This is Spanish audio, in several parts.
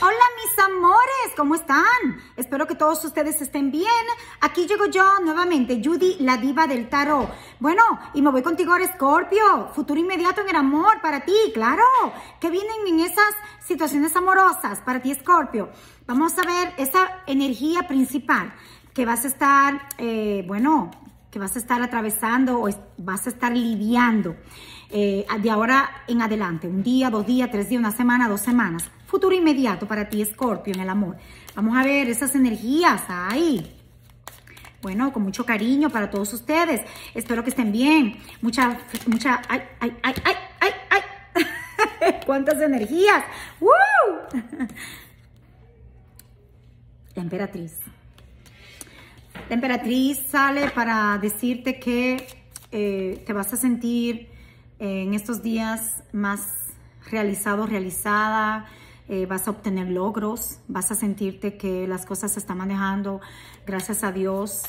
Hola mis amores, ¿cómo están? Espero que todos ustedes estén bien. Aquí llego yo nuevamente, Judy, la diva del tarot. Bueno, y me voy contigo ahora, Scorpio. Futuro inmediato en el amor para ti, claro. Que vienen en esas situaciones amorosas para ti, Scorpio. Vamos a ver esa energía principal que vas a estar, eh, bueno, que vas a estar atravesando o vas a estar lidiando eh, de ahora en adelante. Un día, dos días, tres días, una semana, dos semanas. Futuro inmediato para ti, Scorpio, en el amor. Vamos a ver esas energías ahí. Bueno, con mucho cariño para todos ustedes. Espero que estén bien. Mucha, mucha, ay, ay, ay, ay, ay, ay. ¿Cuántas energías? ¡Woo! La emperatriz. La emperatriz sale para decirte que eh, te vas a sentir eh, en estos días más realizado, realizada, eh, vas a obtener logros, vas a sentirte que las cosas se están manejando gracias a Dios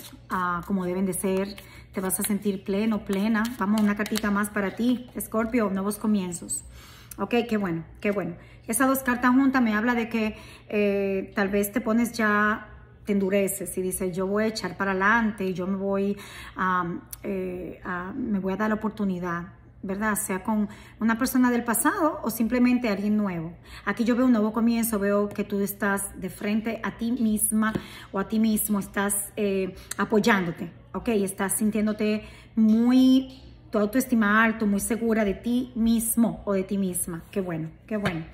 como deben de ser, te vas a sentir pleno, plena. Vamos, una cartita más para ti, Escorpio, nuevos comienzos. Ok, qué bueno, qué bueno. Esas dos cartas juntas me habla de que tal vez te pones ya te endureces y dices, yo voy a echar para adelante y yo me voy eh, a, me voy a dar la oportunidad, ¿verdad? Sea con una persona del pasado o simplemente alguien nuevo. Aquí yo veo un nuevo comienzo, veo que tú estás de frente a ti misma o a ti mismo, estás eh, apoyándote, ¿ok? Estás sintiéndote muy, tu autoestima alto, muy segura de ti mismo o de ti misma. Qué bueno, qué bueno.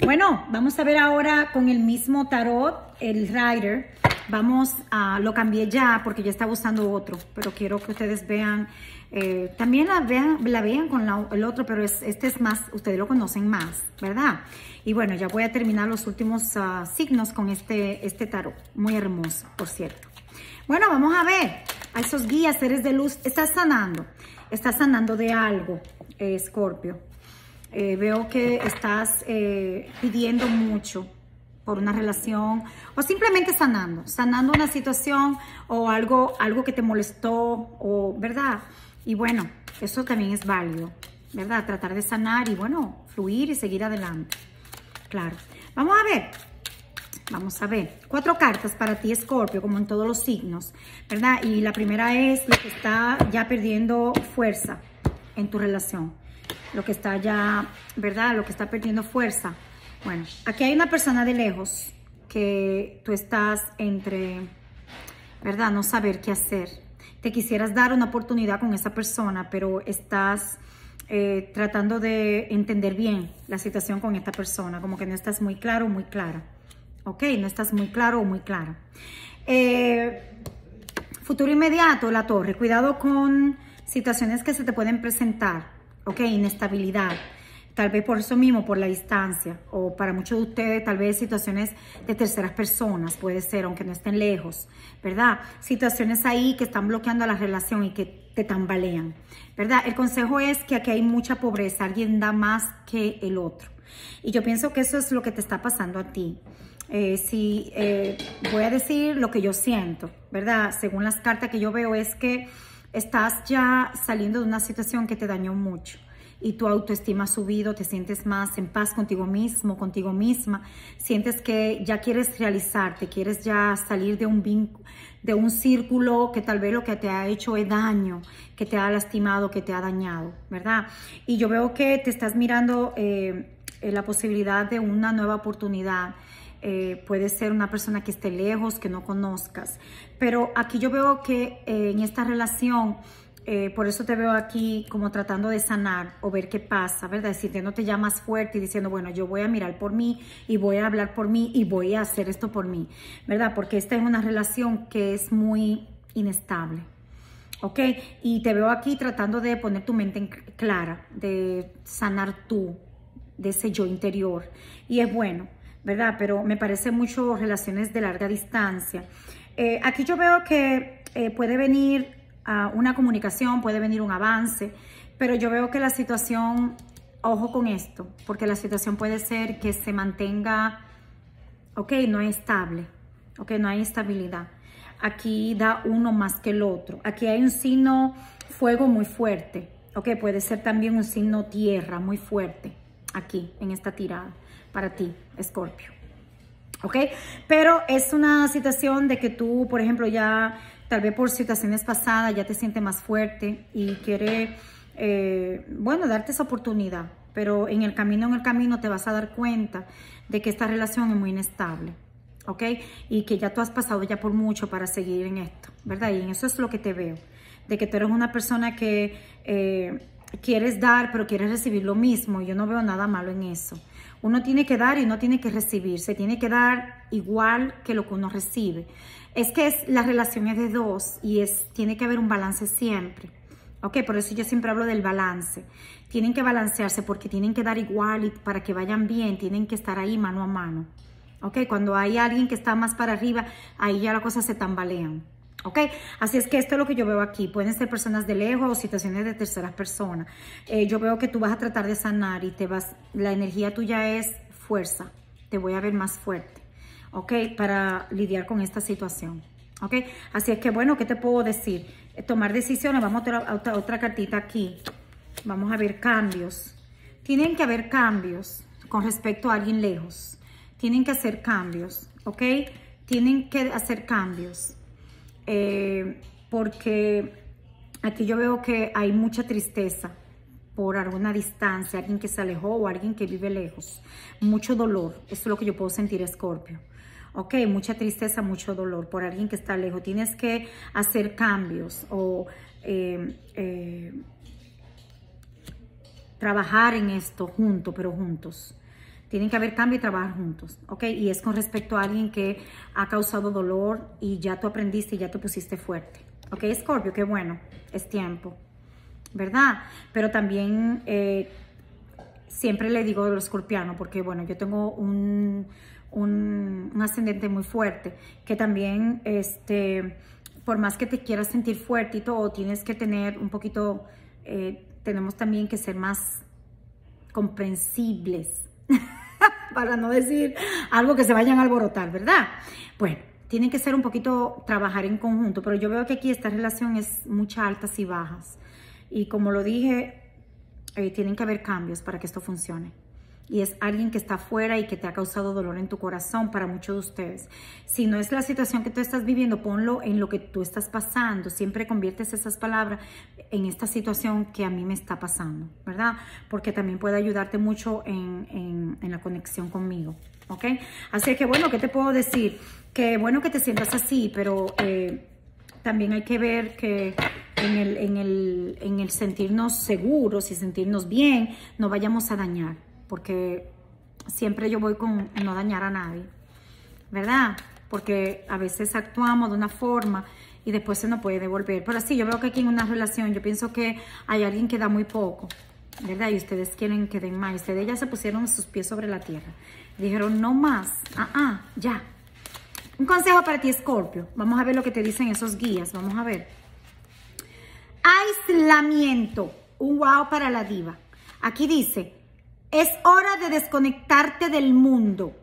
Bueno, vamos a ver ahora con el mismo tarot, el Rider. Vamos a, lo cambié ya porque ya estaba usando otro, pero quiero que ustedes vean, eh, también la vean, la vean con el otro, pero este es más, ustedes lo conocen más, ¿verdad? Y bueno, ya voy a terminar los últimos ah, signos con este, este tarot, muy hermoso, por cierto. Bueno, vamos a ver, a esos guías, seres de luz, estás sanando, estás sanando de algo, Escorpio. Eh, eh, veo que estás eh, pidiendo mucho por una relación o simplemente sanando, sanando una situación o algo, algo que te molestó o, ¿verdad? Y bueno, eso también es válido, ¿verdad? Tratar de sanar y bueno, fluir y seguir adelante. Claro. Vamos a ver. Vamos a ver. Cuatro cartas para ti, Scorpio, como en todos los signos, ¿verdad? Y la primera es lo que está ya perdiendo fuerza en tu relación lo que está ya, ¿verdad? Lo que está perdiendo fuerza. Bueno, aquí hay una persona de lejos que tú estás entre, ¿verdad? No saber qué hacer. Te quisieras dar una oportunidad con esa persona, pero estás eh, tratando de entender bien la situación con esta persona, como que no estás muy claro muy clara. ¿Ok? No estás muy claro o muy clara. Eh, futuro inmediato, la torre. Cuidado con situaciones que se te pueden presentar ¿ok? Inestabilidad. Tal vez por eso mismo, por la distancia, o para muchos de ustedes, tal vez situaciones de terceras personas, puede ser, aunque no estén lejos, ¿verdad? Situaciones ahí que están bloqueando la relación y que te tambalean, ¿verdad? El consejo es que aquí hay mucha pobreza, alguien da más que el otro. Y yo pienso que eso es lo que te está pasando a ti. Eh, si eh, voy a decir lo que yo siento, ¿verdad? Según las cartas que yo veo es que estás ya saliendo de una situación que te dañó mucho y tu autoestima ha subido, te sientes más en paz contigo mismo, contigo misma, sientes que ya quieres realizarte, quieres ya salir de un de un círculo que tal vez lo que te ha hecho es daño, que te ha lastimado, que te ha dañado, ¿verdad? Y yo veo que te estás mirando eh, la posibilidad de una nueva oportunidad, eh, puede ser una persona que esté lejos, que no conozcas. Pero aquí yo veo que eh, en esta relación, eh, por eso te veo aquí como tratando de sanar o ver qué pasa, ¿verdad? Sintiéndote ya más fuerte y diciendo, bueno, yo voy a mirar por mí y voy a hablar por mí y voy a hacer esto por mí, ¿verdad? Porque esta es una relación que es muy inestable. ¿ok? Y te veo aquí tratando de poner tu mente clara, de sanar tú, de ese yo interior. Y es bueno, ¿verdad? Pero me parece mucho relaciones de larga distancia. Eh, aquí yo veo que eh, puede venir una comunicación, puede venir un avance, pero yo veo que la situación, ojo con esto, porque la situación puede ser que se mantenga, ok, no es estable, ok, no hay estabilidad. Aquí da uno más que el otro. Aquí hay un signo fuego muy fuerte, ok, puede ser también un signo tierra muy fuerte, aquí, en esta tirada para ti, Escorpio. ¿ok? Pero es una situación de que tú, por ejemplo, ya tal vez por situaciones pasadas ya te sientes más fuerte y quiere, eh, bueno, darte esa oportunidad. Pero en el camino, en el camino te vas a dar cuenta de que esta relación es muy inestable. ¿ok? Y que ya tú has pasado ya por mucho para seguir en esto, ¿verdad? Y en eso es lo que te veo, de que tú eres una persona que eh, quieres dar, pero quieres recibir lo mismo. Yo no veo nada malo en eso. Uno tiene que dar y no tiene que recibir, se tiene que dar igual que lo que uno recibe. Es que es, la relación es de dos y es, tiene que haber un balance siempre. ¿ok? Por eso yo siempre hablo del balance. Tienen que balancearse porque tienen que dar igual y para que vayan bien, tienen que estar ahí mano a mano. ¿ok? Cuando hay alguien que está más para arriba, ahí ya las cosas se tambalean. ¿Ok? Así es que esto es lo que yo veo aquí. Pueden ser personas de lejos o situaciones de terceras personas. Eh, yo veo que tú vas a tratar de sanar y te vas, la energía tuya es fuerza. Te voy a ver más fuerte. ¿Ok? Para lidiar con esta situación. ¿Ok? Así es que, bueno, ¿qué te puedo decir? Eh, tomar decisiones. Vamos a otra, otra cartita aquí. Vamos a ver cambios. Tienen que haber cambios con respecto a alguien lejos. Tienen que hacer cambios. ¿Ok? Tienen que hacer cambios. Eh, porque aquí yo veo que hay mucha tristeza por alguna distancia, alguien que se alejó o alguien que vive lejos. Mucho dolor, eso es lo que yo puedo sentir, Escorpio. Ok, mucha tristeza, mucho dolor por alguien que está lejos. Tienes que hacer cambios o eh, eh, trabajar en esto juntos, pero juntos. Tienen que haber cambio y trabajar juntos, ¿ok? Y es con respecto a alguien que ha causado dolor y ya tú aprendiste y ya te pusiste fuerte, ¿ok? Scorpio, qué bueno, es tiempo, ¿verdad? Pero también eh, siempre le digo a los escorpianos, porque bueno, yo tengo un, un, ascendente muy fuerte, que también, este, por más que te quieras sentir fuerte y todo, tienes que tener un poquito, eh, tenemos también que ser más comprensibles. para no decir algo que se vayan a alborotar, ¿verdad? Bueno, tienen que ser un poquito trabajar en conjunto, pero yo veo que aquí esta relación es muchas altas y bajas. Y como lo dije, eh, tienen que haber cambios para que esto funcione y es alguien que está afuera y que te ha causado dolor en tu corazón para muchos de ustedes. Si no es la situación que tú estás viviendo, ponlo en lo que tú estás pasando. Siempre conviertes esas palabras en esta situación que a mí me está pasando, ¿verdad? Porque también puede ayudarte mucho en, la conexión conmigo, ¿ok? Así que bueno, ¿qué te puedo decir? Que bueno que te sientas así, pero eh, también hay que ver que en el, en, el, en el sentirnos seguros y sentirnos bien, no vayamos a dañar porque siempre yo voy con no dañar a nadie, ¿verdad? Porque a veces actuamos de una forma y después se nos puede devolver. Pero sí, yo veo que aquí en una relación, yo pienso que hay alguien que da muy poco, ¿verdad? Y ustedes quieren que den más. Ustedes ya se pusieron sus pies sobre la tierra. Dijeron, no más. Ah, ah, ya. Un consejo para ti, Scorpio. Vamos a ver lo que te dicen esos guías. Vamos a ver. Aislamiento. Un wow para la diva. Aquí dice, es hora de desconectarte del mundo.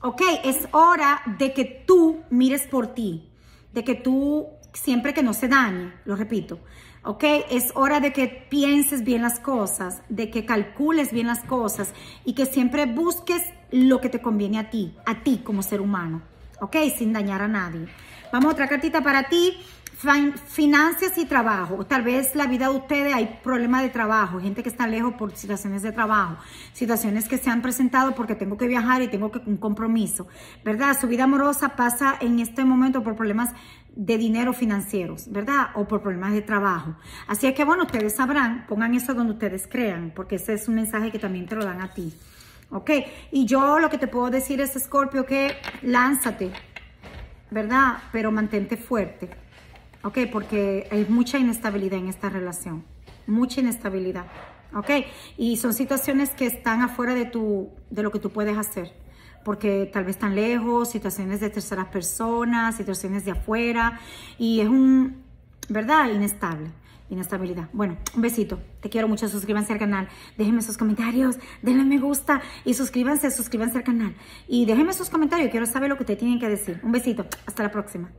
¿Ok? Es hora de que tú mires por ti. De que tú, siempre que no se dañe, lo repito. ¿Ok? Es hora de que pienses bien las cosas, de que calcules bien las cosas y que siempre busques lo que te conviene a ti, a ti como ser humano. ¿Ok? Sin dañar a nadie. Vamos, otra cartita para ti. Finanzas y trabajo. Tal vez la vida de ustedes hay problemas de trabajo, gente que está lejos por situaciones de trabajo, situaciones que se han presentado porque tengo que viajar y tengo que un compromiso, ¿verdad? Su vida amorosa pasa en este momento por problemas de dinero financieros, ¿verdad? O por problemas de trabajo. Así es que, bueno, ustedes sabrán, pongan eso donde ustedes crean, porque ese es un mensaje que también te lo dan a ti. ¿Ok? Y yo lo que te puedo decir es, Scorpio, que lánzate, ¿verdad? Pero mantente fuerte ¿ok? Porque hay mucha inestabilidad en esta relación, mucha inestabilidad, ¿ok? Y son situaciones que están afuera de, tu, de lo que tú puedes hacer, porque tal vez están lejos, situaciones de terceras personas, situaciones de afuera, y es un, ¿verdad? Inestable. Inestabilidad. Bueno, un besito. Te quiero mucho. Suscríbanse al canal. Déjenme sus comentarios. Denle me gusta. Y suscríbanse, suscríbanse al canal. Y déjenme sus comentarios. Quiero saber lo que ustedes tienen que decir. Un besito. Hasta la próxima.